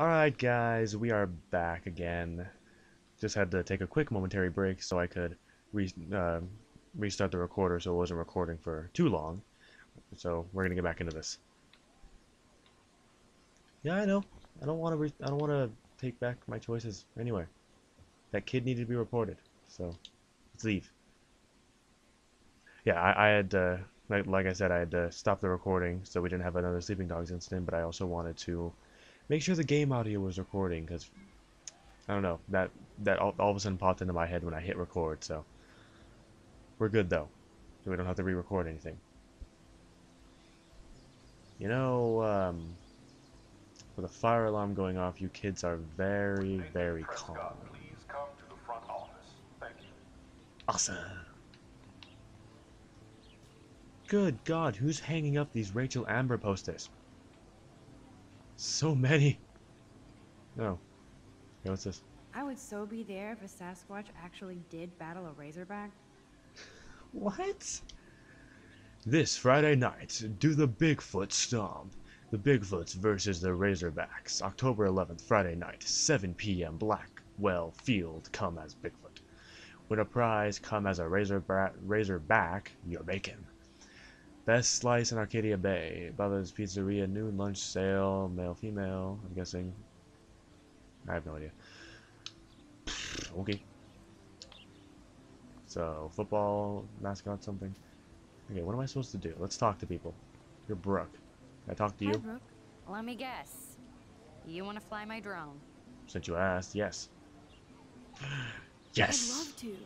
Alright guys, we are back again. Just had to take a quick momentary break so I could re uh, restart the recorder so it wasn't recording for too long. So we're gonna get back into this. Yeah, I know. I don't want to. I don't want to take back my choices. Anyway, that kid needed to be reported. So let's leave. Yeah, I, I had uh, like, like I said, I had to stop the recording so we didn't have another sleeping dogs incident. But I also wanted to make sure the game audio was recording because I don't know that that all, all of a sudden popped into my head when I hit record. So we're good though. We don't have to re-record anything. You know, um, with a fire alarm going off, you kids are very, very calm. Please come to the front office. Thank you. Awesome. Good God, who's hanging up these Rachel Amber posters? So many. No. Hey, what's this? I would so be there if a Sasquatch actually did battle a Razorback. What? This Friday night, do the Bigfoot Stomp. The Bigfoots versus the Razorbacks. October 11th, Friday night, 7 p.m. Blackwell Field. Come as Bigfoot. Win a prize, come as a Razorback, Razorback, you're bacon. Best slice in Arcadia Bay. Bubba's Pizzeria noon lunch sale. Male, female. I'm guessing. I have no idea. Okay. So, football, mascot, something. Okay, what am I supposed to do? Let's talk to people. You're Brooke. Can I talk to Hi, you? Brooke. Let me guess. You want to fly my drone? Since you asked, yes. yes! I'd love to.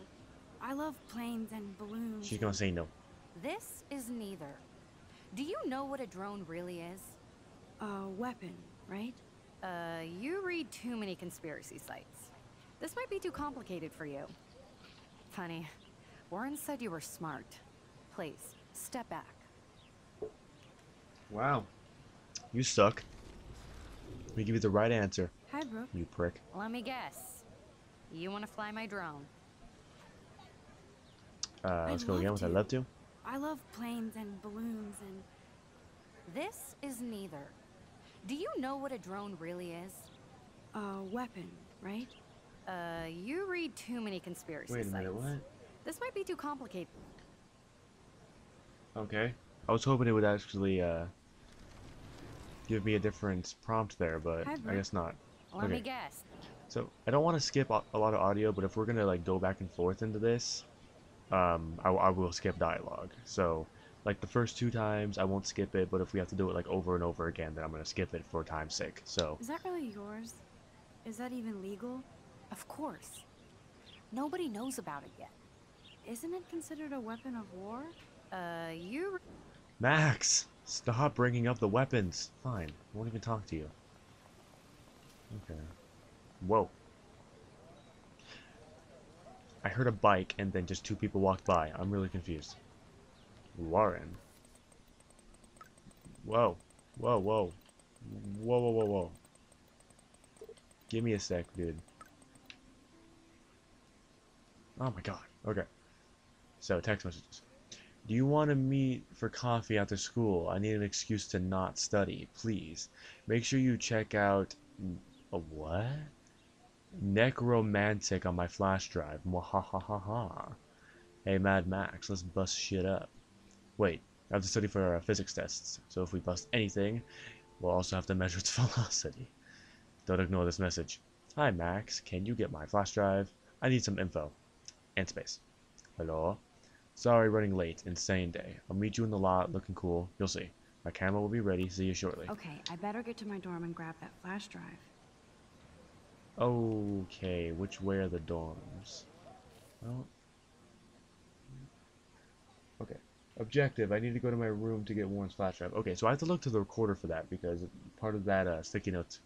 I love planes and balloons. She's gonna say no. This is neither. Do you know what a drone really is? A weapon, right? Uh, you read too many conspiracy sites. This might be too complicated for you. Funny. Warren said you were smart. Please, step back. Wow. You suck. Let me give you the right answer, Hi, Brooke. you prick. Let me guess. You want to fly my drone? Uh, I'd let's go again with I to. love to. I love planes and balloons and This is neither. Do you know what a drone really is? a weapon, right? Uh, you read too many conspiracy Wait a sites. minute, what? This might be too complicated. Okay. I was hoping it would actually, uh, give me a different prompt there, but Hi, I guess not. Let me Okay. guess. So, I don't want to skip a a lot of audio, but if we're gonna, like, go back and forth into this, um, I, I will skip dialogue. So, like, the first two times, I won't skip it, but if we have to do it, like, over and over again, then I'm gonna skip it for time's sake. So, Is that really yours? Is that even legal? Of course. Nobody knows about it yet. Isn't it considered a weapon of war? Uh, you. Max! Stop bringing up the weapons! Fine, I won't even talk to you. Okay. Whoa. I heard a bike and then just two people walked by. I'm really confused. Warren. Whoa. Whoa, whoa. Whoa, whoa, whoa, whoa. Give me a sec, dude. Oh my god. Okay. So, text messages. Do you want to meet for coffee after school? I need an excuse to not study, please. Make sure you check out a what? Necromantic on my flash drive. Mwahahaha. Hey, Mad Max, let's bust shit up. Wait, I have to study for our physics tests, so if we bust anything, we'll also have to measure its velocity. Don't ignore this message. Hi, Max, can you get my flash drive? I need some info. And space. Hello? Sorry, running late. Insane day. I'll meet you in the lot, looking cool. You'll see. My camera will be ready. See you shortly. Okay, I better get to my dorm and grab that flash drive. Okay, which way are the dorms? Well, okay. Objective, I need to go to my room to get Warren's flash drive. Okay, so I have to look to the recorder for that because part of that uh, sticky note's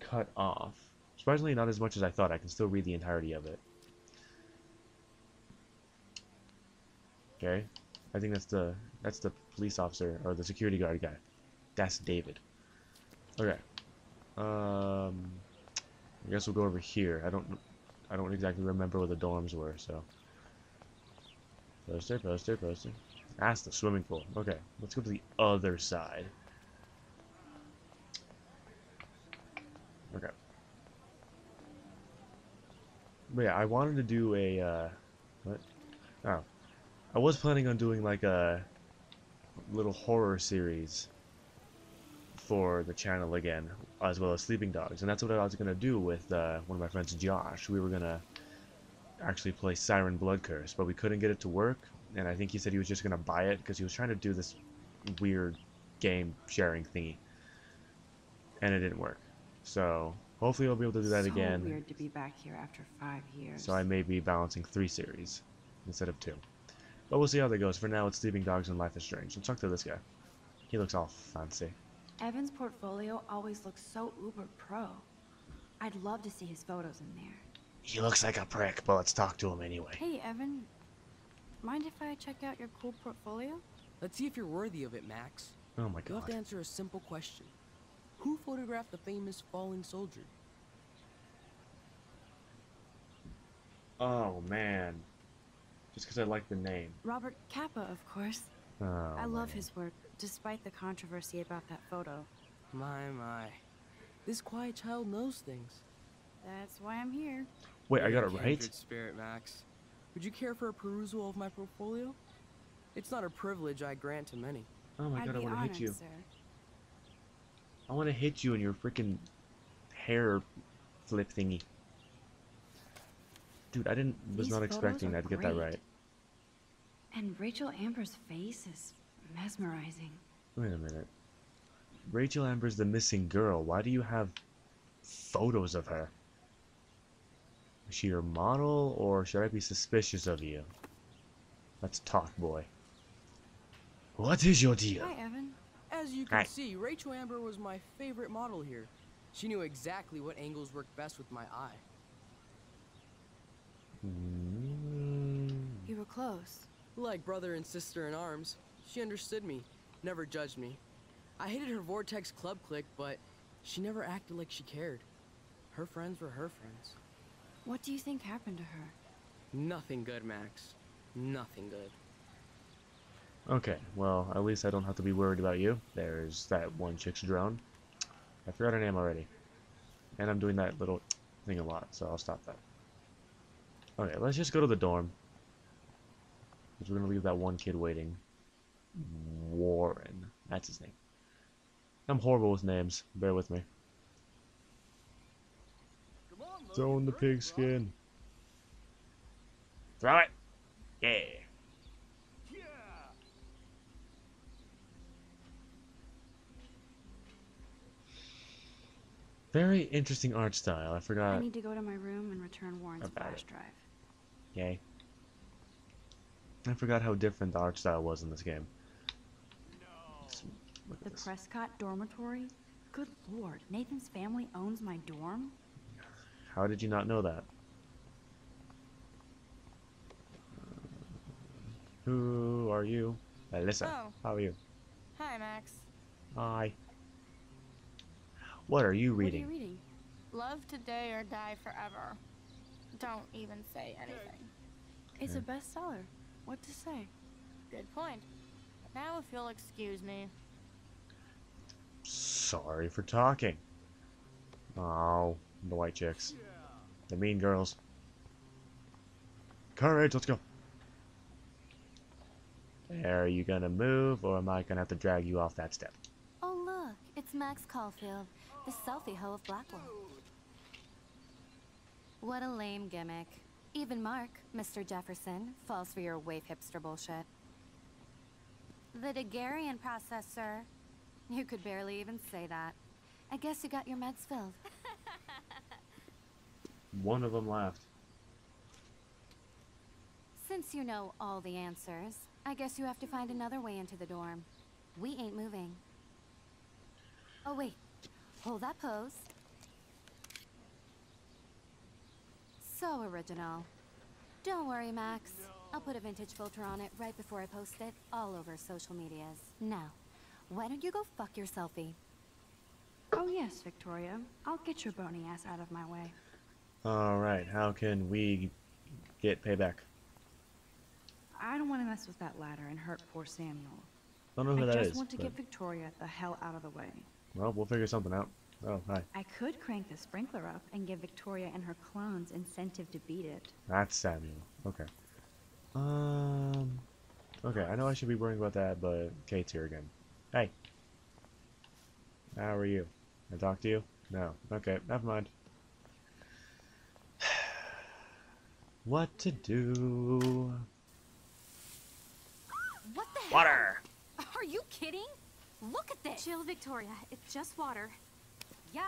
cut off. Surprisingly, not as much as I thought. I can still read the entirety of it. Okay, I think that's the that's the police officer or the security guard guy. That's David. Okay. Um, I guess we'll go over here. I don't I don't exactly remember where the dorms were, so. Poster, poster, poster. That's the swimming pool. Okay, let's go to the other side. Okay. But yeah, I wanted to do a, uh, what? Oh. I was planning on doing like a little horror series for the channel again as well as Sleeping Dogs, and that's what I was gonna do with uh, one of my friends, Josh. We were gonna actually play Siren Blood Curse, but we couldn't get it to work, and I think he said he was just gonna buy it because he was trying to do this weird game sharing thingy, and it didn't work. So hopefully I'll be able to do that so again. weird to be back here after five years. So I may be balancing three series instead of two. But we'll see how that goes. For now, it's Sleeping Dogs and Life is Strange. Let's talk to this guy. He looks all fancy. Evan's portfolio always looks so uber pro. I'd love to see his photos in there. He looks like a prick, but let's talk to him anyway. Hey, Evan. Mind if I check out your cool portfolio? Let's see if you're worthy of it, Max. Oh my god. You'll have to answer a simple question. Who photographed the famous falling soldier? Oh man. Just because I like the name. Robert Capa, of course. Oh, I love man. his work, despite the controversy about that photo. My, my. This quiet child knows things. That's why I'm here. Wait, I got You're it a right? spirit, Max. Would you care for a perusal of my portfolio? It's not a privilege I grant to many. Oh my I'd god, I want to hit you. sir. I want to hit you in your freaking hair flip thingy. Dude, I didn't was These not expecting are that to get that right. And Rachel Amber's face is mesmerizing. Wait a minute. Rachel Amber's the missing girl. Why do you have photos of her? Is she your model, or should I be suspicious of you? Let's talk, boy. What is your deal? Hi, Evan. As you can Hi. see, Rachel Amber was my favorite model here. She knew exactly what angles worked best with my eye. Mm, You were close. Like brother and sister in arms, she understood me, never judged me. I hated her Vortex Club clique, but she never acted like she cared. Her friends were her friends. What do you think happened to her? Nothing good, Max. Nothing good. Okay, well, at least I don't have to be worried about you. There's that one chick's drone. I forgot her name already. And I'm doing that little thing a lot, so I'll stop that. Okay, let's just go to the dorm. Because we're gonna leave that one kid waiting. Warren. That's his name. I'm horrible with names. Bear with me. Throw in the pigskin. Throw it! Yeah! Very interesting art style. I forgot. I need to go to my room and return Warren's flash it. drive. Yay. I forgot how different the art style was in this game. Let's Look The at this. Prescott dormitory? Good lord, Nathan's family owns my dorm? How did you not know that? Uh, who are you? Alyssa. Oh. How are you? Hi, Max. Hi. What are you reading? What are reading? you reading? Love today or die forever. Don't even say anything. It's a bestseller. What to say? Good point. Now, if you'll excuse me. Sorry for talking. Oh, the white chicks. The mean girls. Courage, let's go. Are you gonna move, or am I gonna have to drag you off that step? Oh, look. It's Max Caulfield, the selfie hoe of Blackwell. What a lame gimmick. Even Mark, Mr. Jefferson, falls for your wave hipster bullshit. The Daguerrean process, sir. You could barely even say that. I guess you got your meds filled. One of them laughed. Since you know all the answers, I guess you have to find another way into the dorm. We ain't moving. Oh, wait. Hold that pose. So original. Don't worry, Max. I'll put a vintage filter on it right before I post it all over social medias. Now, why don't you go fuck your selfie? Oh yes, Victoria. I'll get your bony ass out of my way. Alright, how can we get payback? I don't want to mess with that ladder and hurt poor Samuel. Don't know who I that just is, want to but- get Victoria the hell out of the way. Well, we'll figure something out. Oh, hi. I could crank the sprinkler up and give Victoria and her clones incentive to beat it. That's Samuel. Okay. Um. Okay, I know I should be worrying about that, but Kate's here again. Hey. How are you? Can I talk to you? No. Okay, never mind. what to do? What the hell? Water! Are you kidding? Look at this. Chill, Victoria. It's just water. Yeah,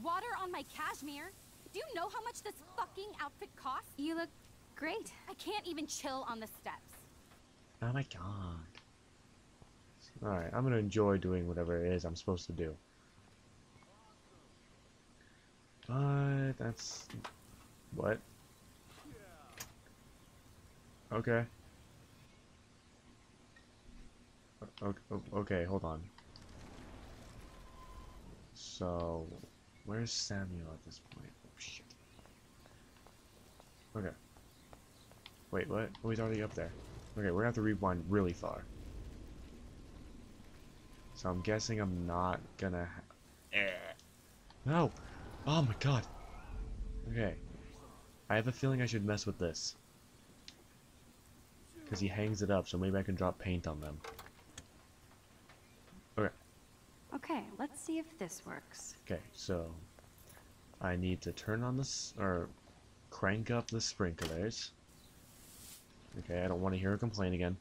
water on my cashmere. Do you know how much this fucking outfit costs? You look great. I can't even chill on the steps. Oh my god. Alright, I'm gonna enjoy doing whatever it is I'm supposed to do. But that's what? Okay. Okay, hold on. So, where's Samuel at this point? Oh shit. Okay. Wait, what? Oh, he's already up there. Okay, we're gonna have to rewind really far. So I'm guessing I'm not gonna. Ha eh. No! Oh my god! Okay. I have a feeling I should mess with this. Because he hangs it up, so maybe I can drop paint on them. Okay. Okay, let's see if this works. Okay, so. I need to turn on this. or crank up the sprinklers. Okay, I don't want to hear her complain again.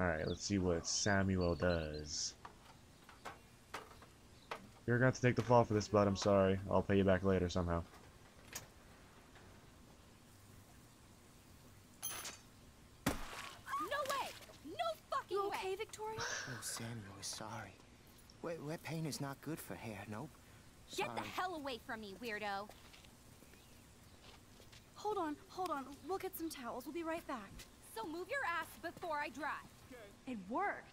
Alright, let's see what Samuel does. You're going to have to take the fall for this, bud. I'm sorry. I'll pay you back later somehow. No way! No fucking You okay, way! Victoria? Oh, Samuel is sorry. Wet, wet paint is not good for hair, nope. Get the hell away from me, weirdo! Hold on, hold on. We'll get some towels. We'll be right back. So move your ass before I drive. It worked.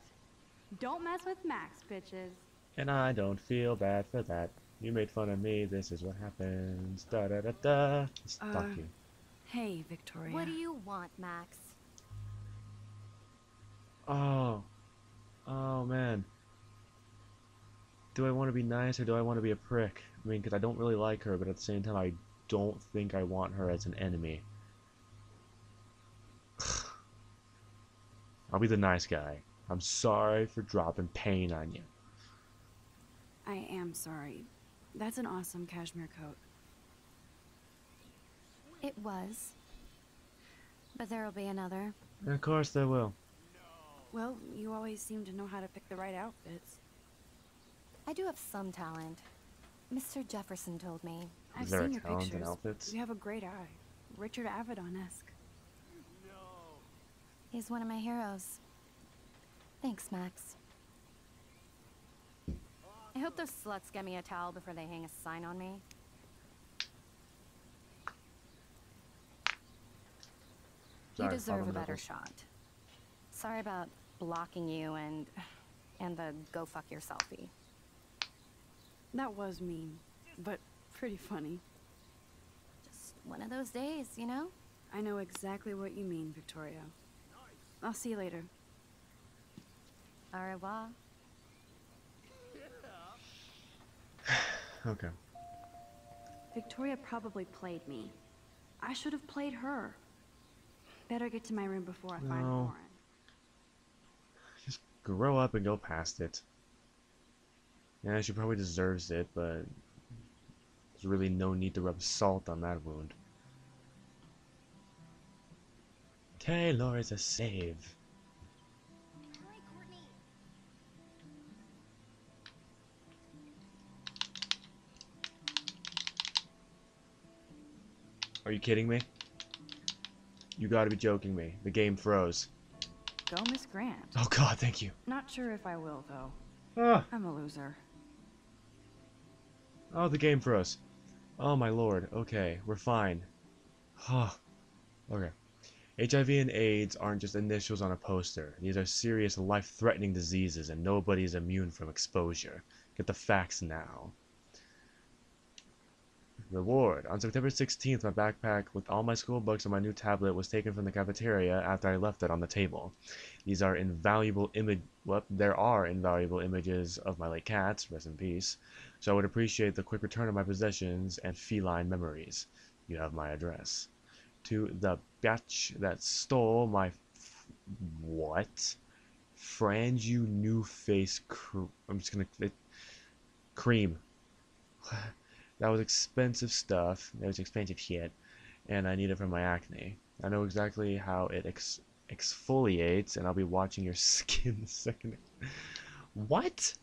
Don't mess with Max, bitches. And I don't feel bad for that. You made fun of me. This is what happens. Da da da da. Fuck Uh, you. Hey, Victoria. What do you want, Max? Oh. Oh, man. Do I want to be nice or do I want to be a prick? I mean, because I don't really like her, but at the same time, I don't think I want her as an enemy. I'll be the nice guy. I'm sorry for dropping pain on you. I am sorry. That's an awesome cashmere coat. It was. But there'll be another. Of course there will. Well, you always seem to know how to pick the right outfits. I do have some talent. Mr. Jefferson told me. I've there a seen your talent in pictures. outfits? You have a great eye. Richard Avedon-esque. He's one of my heroes. Thanks, Max. I hope those sluts get me a towel before they hang a sign on me. Sorry, you deserve a better Knuckles. shot. Sorry about blocking you and and the go fuck yourselfie. That was mean, but pretty funny. Just one of those days, you know? I know exactly what you mean, Victoria. I'll see you later. Au revoir. Okay. Victoria probably played me. I should have played her. Better get to my room before I find No. Lauren. Just grow up and go past it. Yeah, she probably deserves it, but there's really no need to rub salt on that wound. Taylor is a save. Are you kidding me? You gotta be joking me. The game froze. Go, Miss Grant. Oh god, thank you. Not sure if I will, though. Ah. I'm a loser. Oh, the game froze. Oh my lord. Okay, we're fine. Huh. Okay. HIV and AIDS aren't just initials on a poster. These are serious life-threatening diseases and nobody is immune from exposure. Get the facts now. Reward. On September 16th, my backpack with all my school books and my new tablet was taken from the cafeteria after I left it on the table. These are invaluable image. What? There are invaluable images of my late cats. Rest in peace. So I would appreciate the quick return of my possessions and feline memories. You have my address. To the bitch that stole my what? Franju New Face cr- I'm just gonna it, cream. that was expensive stuff. That was expensive shit, and I need it for my acne. I know exactly how it ex- exfoliates, and I'll be watching your skin the second. What?